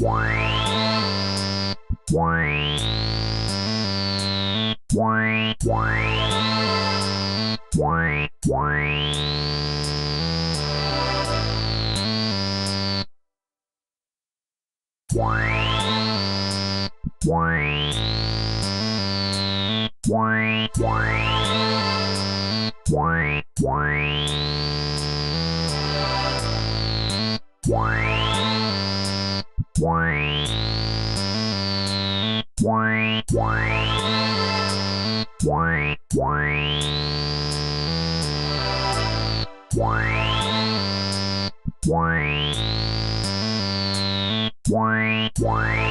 Why? Why?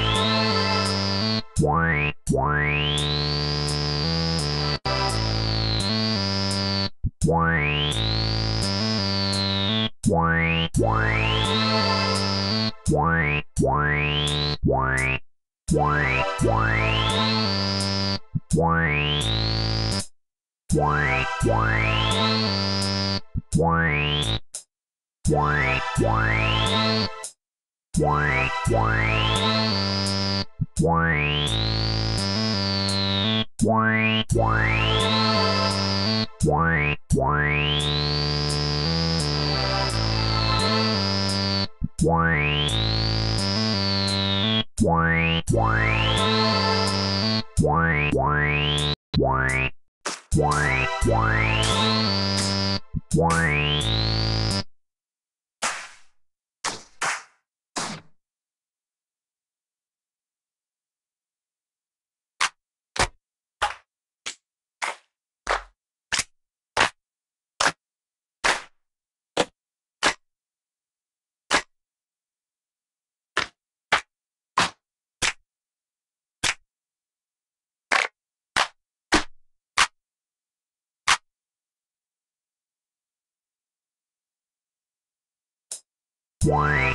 Why? Why?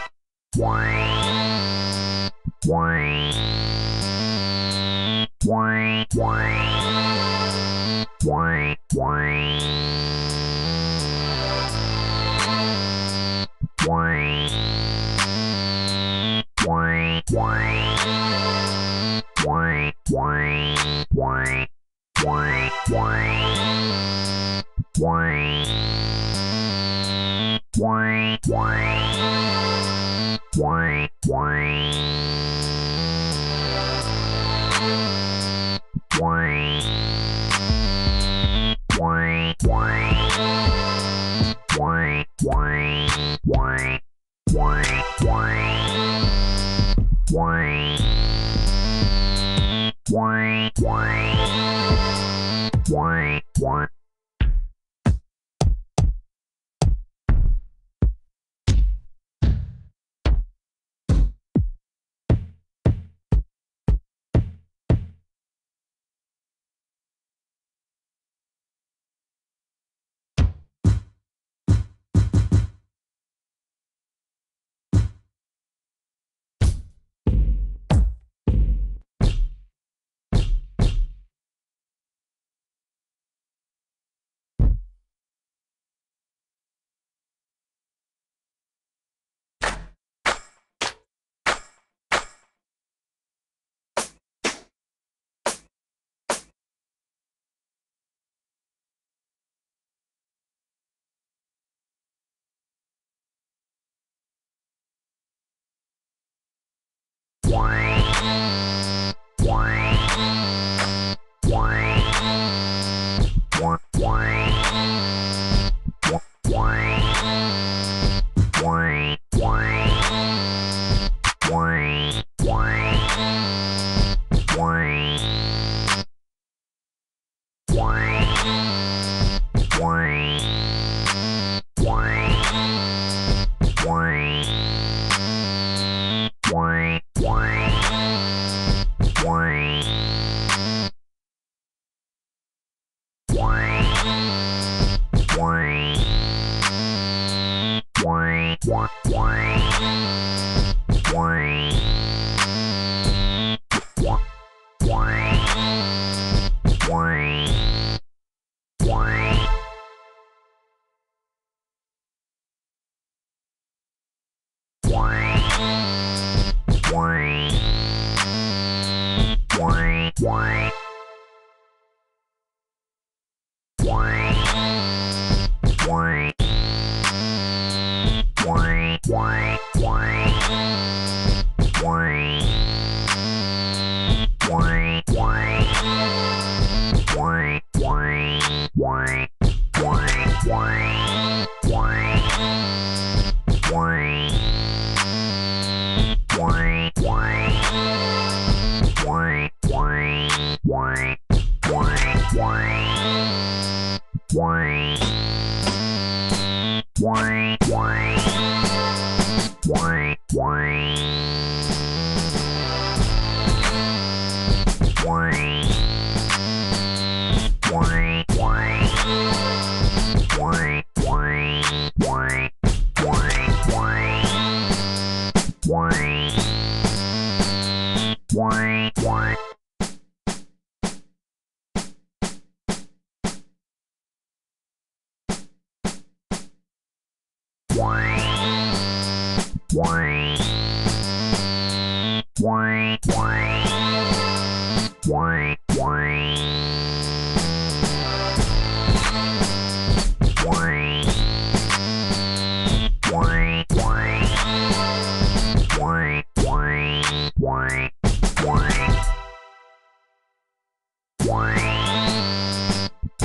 Why?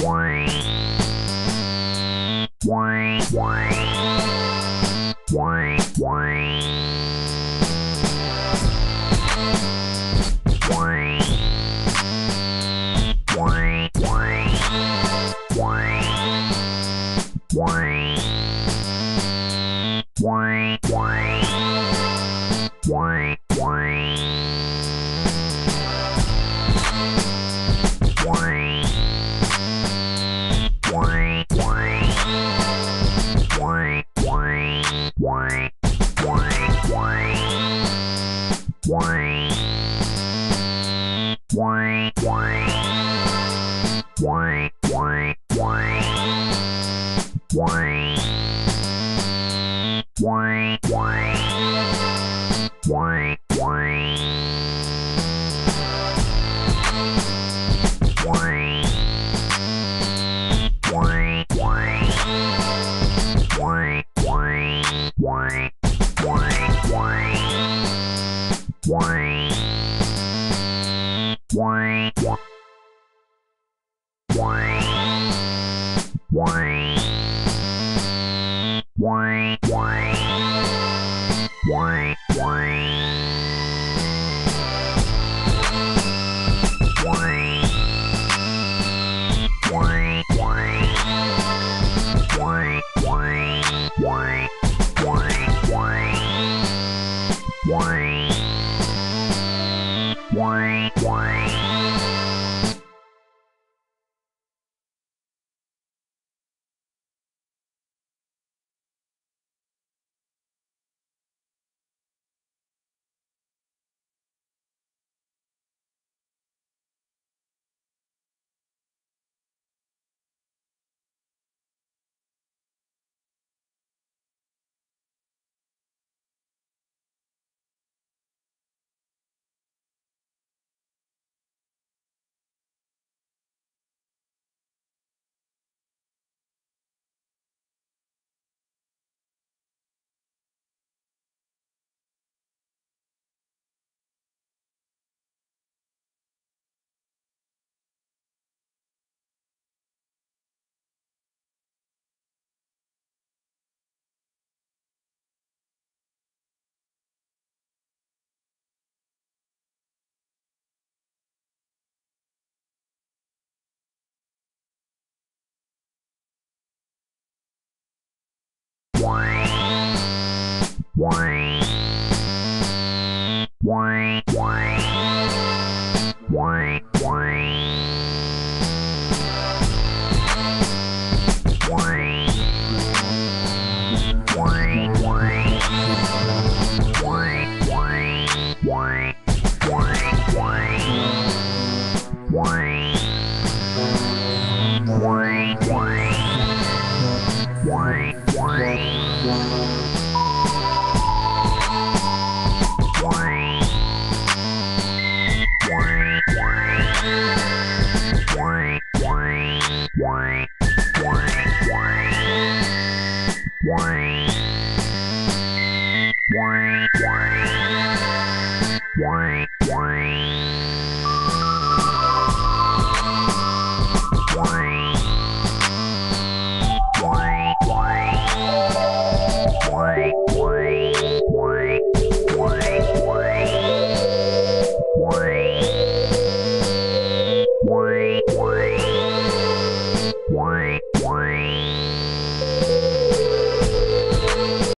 Why? Why? Why? Why? Why? Why? Why? Why? Why?